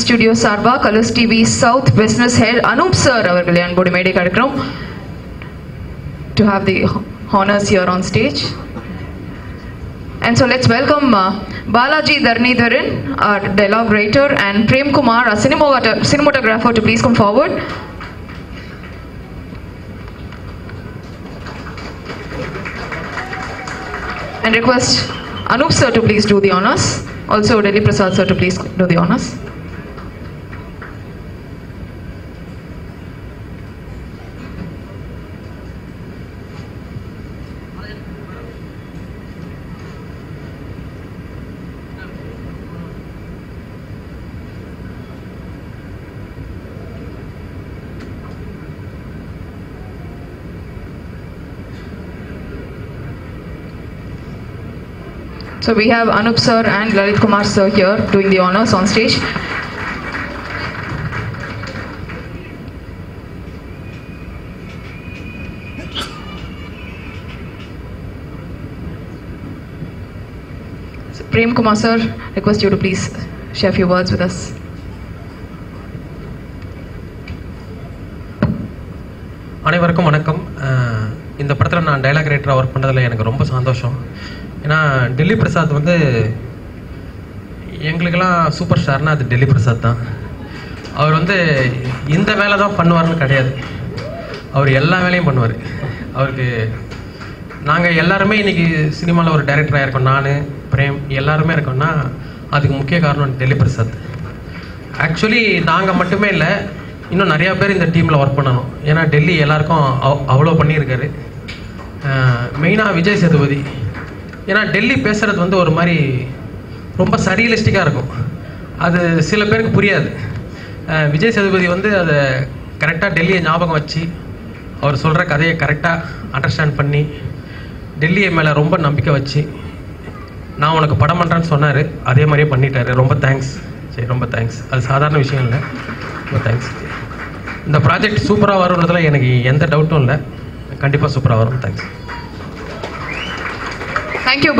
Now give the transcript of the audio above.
Studio சார்பா Colors TV south business head Anoop sir அவர்களை அன்போடு மேடை கிடைக்கிறோம் to have the honours here on stage And so let's welcome uh, Balaji Dharnidharan, our dialogue writer, and Prem Kumar, our cinemat- cinematographer, to please come forward. And request Anup sir to please do the honors. Also Delhi Prasad sir to please do the honors. So we have Anup sir and Lalit Kumar sir here doing the honors on stage. So Prem Kumar sir, request you to please share a few words with us. அனைவருக்கும் வணக்கம் அஹ் இந்த படத்தில் நான் dialogue ரைட்டராக work பண்ணுறதுல எனக்கு ரொம்ப சந்தோஷம். ஏன்னா டெல்லி பிரசாத் வந்து எங்களுக்கெல்லாம் சூப்பர் ஸ்டார்னா அது டெல்லி பிரசாத் தான். அவர் வந்து இந்த வேலை தான் பண்ணுவார்னு கிடையாது. அவர் எல்லா வேலையும் பண்ணுவார். அவருக்கு நாங்கள் எல்லாருமே இன்னைக்கு சினிமாவில் ஒரு டைரக்டராக இருக்கோம். நான் பிரேம் எல்லாருமே இருக்கோம்னா அதுக்கு முக்கிய காரணம் டெல்லி பிரசாத். ஆக்சுவலி நாங்கள் மட்டுமே இல்லை இன்னும் நிறையா பேர் இந்த டீமில் ஒர்க் பண்ணணும். ஏன்னா டெல்லி எல்லாருக்கும் அவ் அவ்வளோ பண்ணியிருக்காரு. மெயினாக விஜய் சேதுபதி. ஏன்னா டெல்லி பேசுகிறது வந்து ஒரு மாதிரி ரொம்ப சரியலிஸ்டிக்காக இருக்கும். அது சில பேருக்கு புரியாது. விஜய் சேதுபதி வந்து அதை கரெக்டாக டெல்லியை ஞாபகம் வச்சு அவர் சொல்கிற கதையை கரெக்டாக அண்டர்ஸ்டாண்ட் பண்ணி டெல்லியை மேலே ரொம்ப நம்பிக்கை வச்சு நான் உனக்கு படம் பண்ணுறேன்னு சொன்னார் அதே மாதிரியே பண்ணிட்டாரு. ரொம்ப தேங்க்ஸ் சரி ரொம்ப தேங்க்ஸ் அது சாதாரண விஷயம் இல்லை. ரொம்ப தேங்க்ஸ் இந்த ப்ராஜெக்ட் சூப்பராக வரும்ன்றதுல எனக்கு எந்த டவுட்டும் இல்லை. கண்டிப்பாக சூப்பராக வரும். Thanks thank you you,